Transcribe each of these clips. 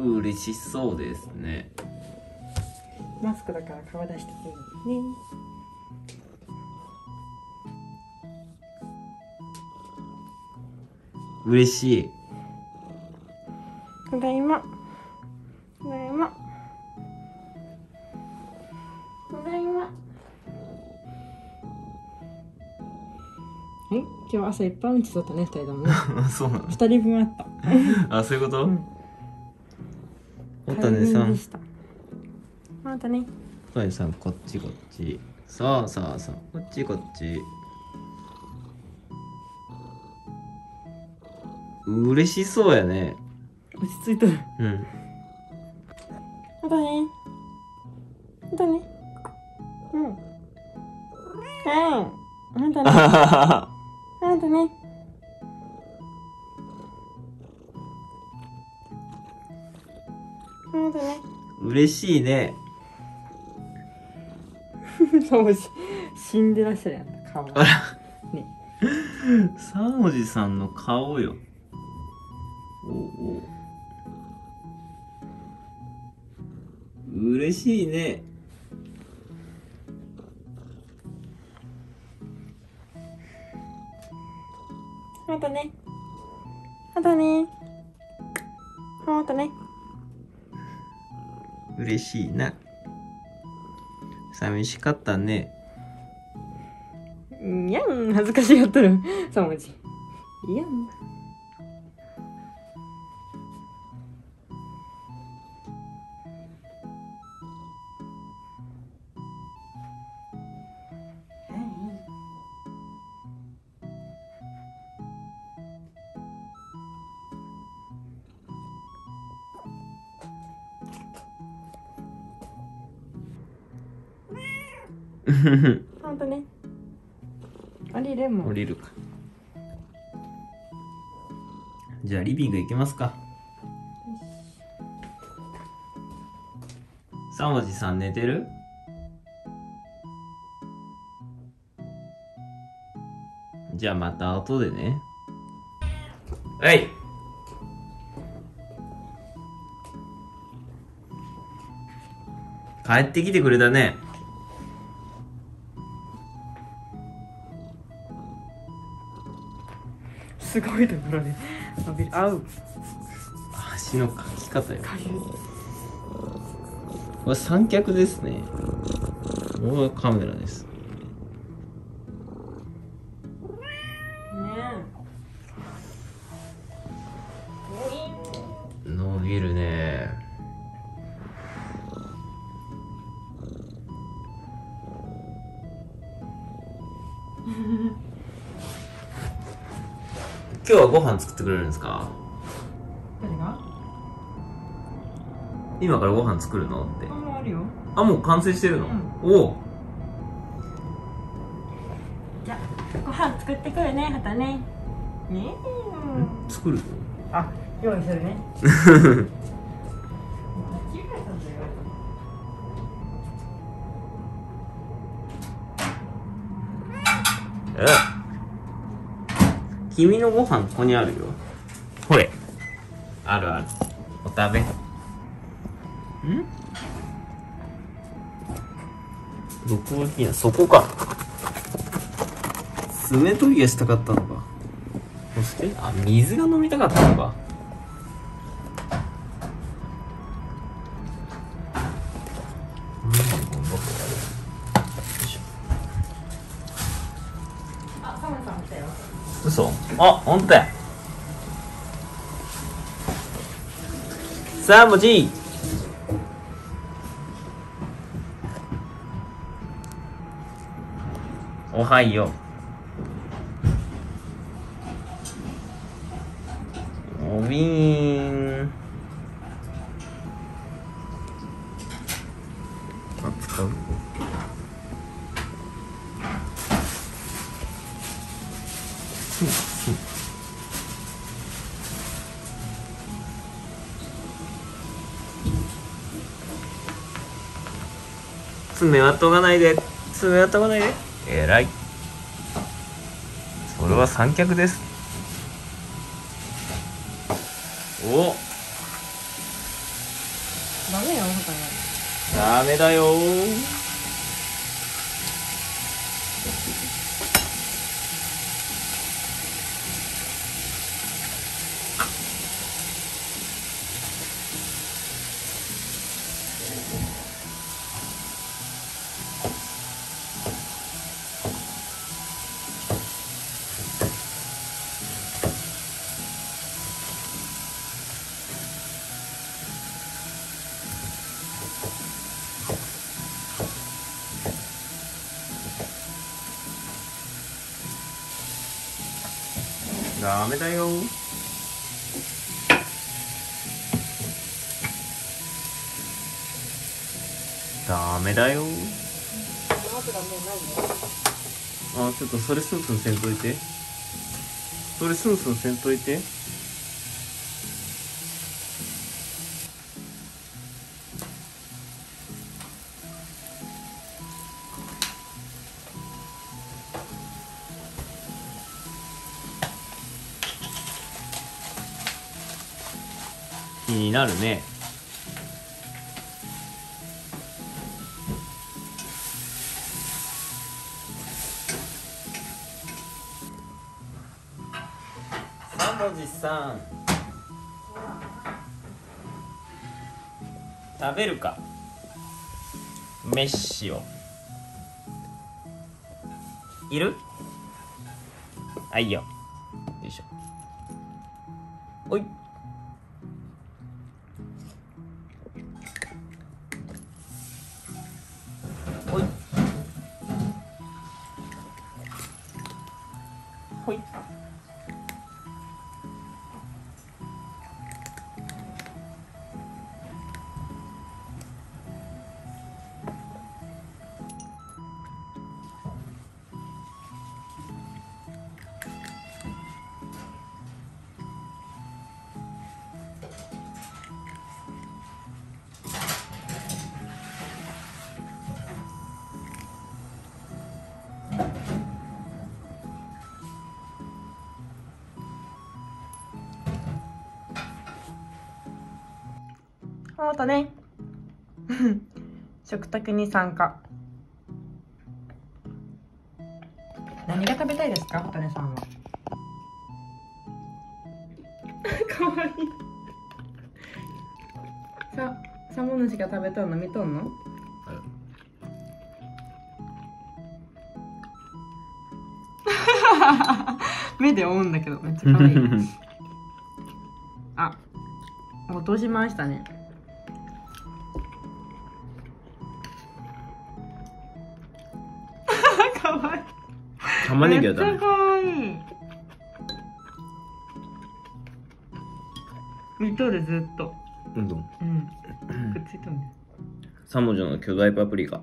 嬉しそうですね。マスクだから顔出してていいね。嬉しい。ただいま。ただいま。ただいま。え？今日朝いっぱいうんち取ったね二人ともね。そうなの。二人分あった。あそういうこと、うんおたねさ。んまたね。おたねさんこっちこっち。さあさあさあこっちこっち。嬉しそうやね。落ち着いとる。うん。またね。またね。うん。うん。またね。またねまたね。嬉しいね。そうし死んでらっしゃるやん顔。あら。ね。三文字さんの顔よ。おお嬉しいね。またね。またね。またね嬉しいな。寂しかったね。いやん。恥ずかしがっとる。3文字。いやん。ほん。とね。降りれも降りるか。じゃあリビング行きますか。三文字さん寝てる？じゃあまた後でね。はい。帰ってきてくれたねすごいところで伸びる。合う。足のかき方よ。これ三脚ですね。これはカメラです今日はご飯作ってくれるんですか？誰が？今からご飯作るの？って。あもうあるよ。あもう完成してるの、うん。おお。じゃあご飯作ってくるねはたね。ね作るの？あ用意するね。間違えたんだよえ？君のご飯ここにあるよ。ほれ。あるある。お食べ。ん？どこが気になるそこか。爪研ぎがしたかったのか。そして？あ水が飲みたかったのか。うんどこだ嘘？あ、本当や。さあ、もちおはよう。おみー爪は研がないで。爪は研がないで。えらい。それは三脚です。お。ダメよほんとね。ダメだよダメだよ。ダメだよ。あちょっとそれスンスンせんといて。それスンスンせんといて。になるね。三文字さん。食べるか。飯を。いる？あいいよ。よいしょ。おい。あとね。食卓に参加。何が食べたいですか？琴音さんは。かわいい。さサモ主が食べとんの見とんの？目で追うんだけどめっちゃ可愛い あ落としましたね玉ねぎはダメ。めっちゃかわいい。見とるずっと。うんう？ん。くっついとるね三文字の巨大パプリカ。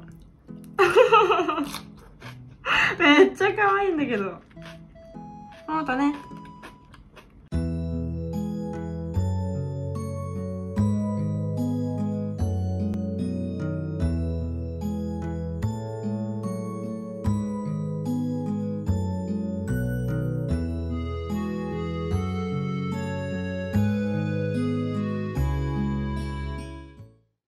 めっちゃ可愛いんだけど。ほんとね